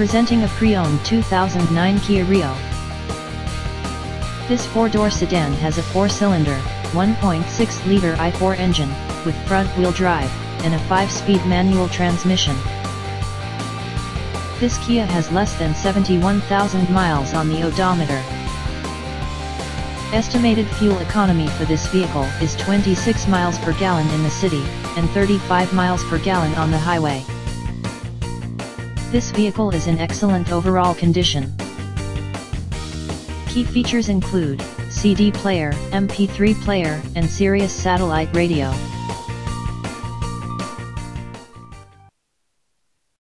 Presenting a pre-owned 2009 Kia Rio. This four-door sedan has a four-cylinder, 1.6-liter i4 engine, with front-wheel drive, and a 5-speed manual transmission. This Kia has less than 71,000 miles on the odometer. Estimated fuel economy for this vehicle is 26 miles per gallon in the city, and 35 miles per gallon on the highway. This vehicle is in excellent overall condition. Key features include, CD player, MP3 player, and Sirius satellite radio.